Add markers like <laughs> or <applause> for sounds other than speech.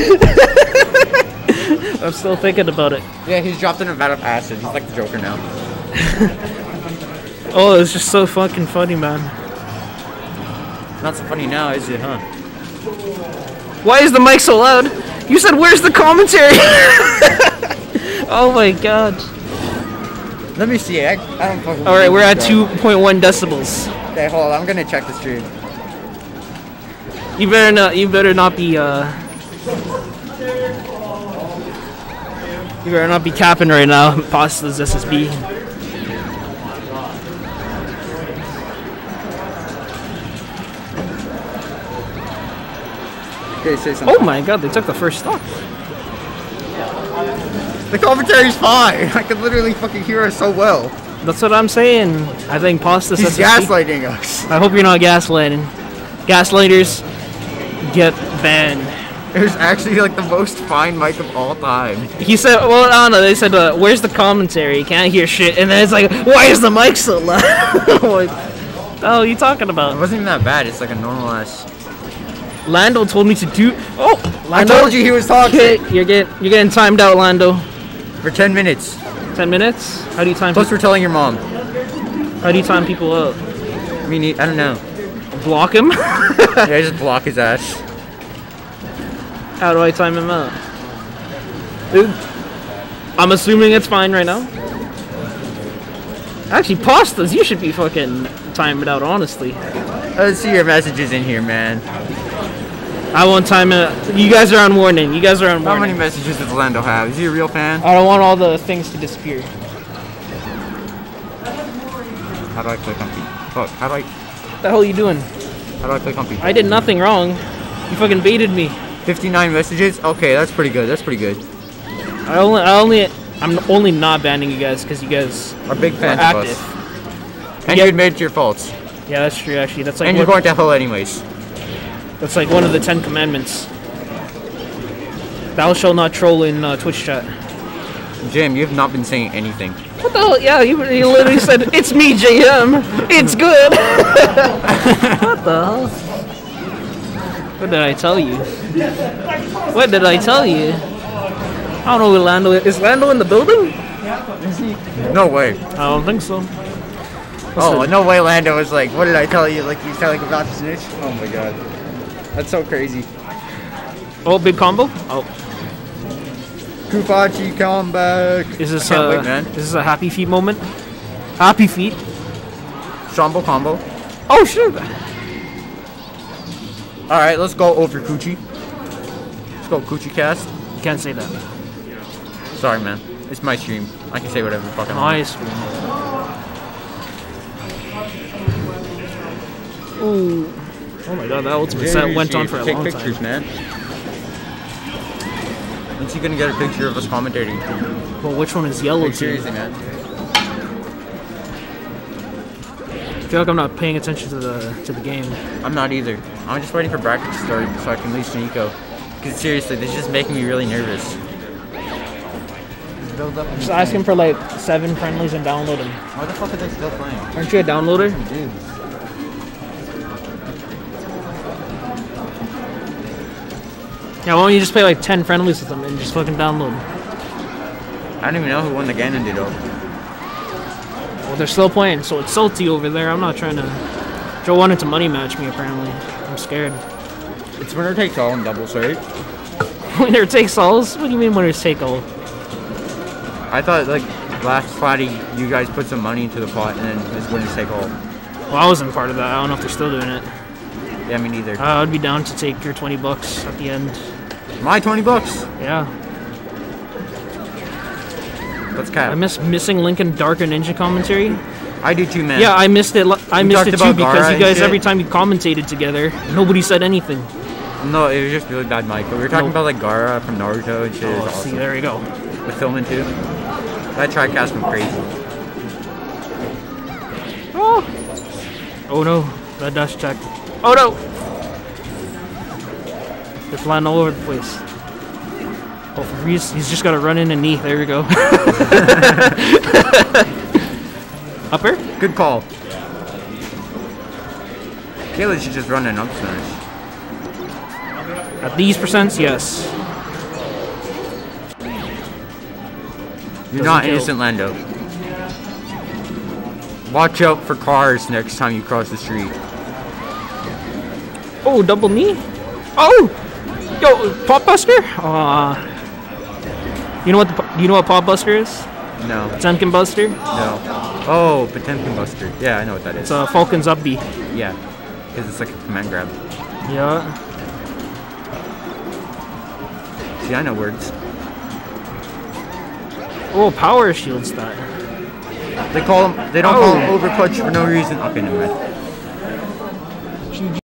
<laughs> I'm still thinking about it. Yeah, he's dropped in a vat of acid. He's like the Joker now. <laughs> Oh, it's just so fucking funny, man. Not so funny now, is it, huh? Why is the mic so loud? You said, where's the commentary? <laughs> oh my god. Let me see. I, I don't fucking. Alright, we're at believe 2.1 decibels. Okay, hold on. I'm gonna check the stream. You better not, you better not be, uh... You better not be capping right now, Pasta's SSB. Okay, say something. Oh my god, they took the first stop. The commentary's fine. <laughs> I can literally fucking hear us so well. That's what I'm saying. I think Pasta's He's SSB. gaslighting us. I hope you're not gaslighting. Gaslighters get banned. It was actually like the most fine mic of all time. He said, well, I don't know. They said, uh, where's the commentary? Can't hear shit. And then it's like, why is the mic so loud? <laughs> Like, oh, you talking about? It wasn't even that bad. It's like a normal ass. Lando told me to do. Oh, I told you he was Okay, toxic you're getting you're getting timed out, Lando. for 10 minutes. Ten minutes. How do you time? Plus, People, we're telling your mom. how do you time people out? I mean, I don't know. Block him? <laughs> Yeah, just block his ass. How do I time him out? Dude, I'm assuming it's fine right now. Actually, pastas, you should be fucking timing it out, honestly. Let's see your messages in here, man. I won't time it. You guys are on warning. You guys are on warning. How many messages does Lando have? Is he a real fan? I don't want all the things to disappear. How do I click on P? Fuck, how do I, What the hell are you doing? how do I click on P? I did nothing wrong. You fucking baited me. 59 messages? Okay, that's pretty good. That's pretty good. I only, I only, I'm only not banning you guys because you guys Are big are fans of active. us. And Yeah. you admitted your faults. Yeah, that's true. Actually, that's like And you're going to hell anyways. that's like one of the Ten Commandments. Thou shalt not troll in uh, Twitch chat. Jim, you have not been saying anything. What the hell? Yeah, you, you literally said it's me, JM. It's good. <laughs> what the hell? What did I tell you? What did I tell you? I don't know where Lando is. Is Lando in the building? No way. I don't think so. Oh, no way Lando was like, what did I tell you? Like, he's telling about to snitch? Oh my god. That's so crazy. Oh, big combo. Oh, Kufachi, come back. is this I can't a wait, man. is this a happy feet moment? Happy feet. Shambo combo. Oh shit. Alright, let's go over Coochie. Let's go Coochie cast. You can't say that. Sorry, man. It's my stream. I can say whatever the fuck I want. Nice. Ooh. Oh my god, that ultimate set went on for a Take long pictures, time. man. When's he gonna get a picture of us commentating? Well, which one is yellow Like, seriously, man. I feel like I'm not paying attention to the to the game. I'm not either. I'm just waiting for bracket to start so I can leave Nico. Because seriously, this is just making me really nervous. Build up. Just ask him for like seven friendlies and download them. Why the fuck are they still playing? Aren't you a downloader? Dude. Yeah, why don't you just play like ten friendlies with them and just fucking download? Them? I don't even know who won the Ganon though. Well, they're still playing, so it's salty over there. I'm not trying to. Joe wanted to money match me apparently. I'm scared. It's winner takes all in doubles, right? <laughs> winner takes alls? What do you mean winners take all? I thought like last Friday you guys put some money into the pot and then it's winners take all. Well, I wasn't part of that. I don't know if they're still doing it. Yeah, me neither. Uh, I'd be down to take your 20 bucks at the end. My 20 bucks. Yeah. I miss missing Lincoln Dark and Ninja commentary. I do too, man. Yeah, I missed it. I missed it too because Gaara you guys every time you commentated together, nobody said anything. No, it was just really bad mic. But we were talking No. about like Gaara from Naruto and shit. It Oh, was see, there we go. With filming too. That TriCast went crazy. Oh. Oh no, that dash attack. Oh no. They're flying all over the place. Oh, he's, he's just got to run in a knee. There we go. <laughs> Upper? Good call. Kayla should just run an up smash. At these percents, yes. You're not innocent, Lando. Watch out for cars next time you cross the street. Oh, double knee? Oh! Yo, Pop Buster? Aw you know what? The, you know what Pop Buster is? No, Tenkin Buster. no. Oh, Potemkin Buster. Yeah, I know what that is. It's a Falcon's up B. Yeah, because it's like a command grab. Yeah. See, I know words. Oh, power shield that. They call them. They don't call Oh. them overclutch for no reason. Okay, never mind.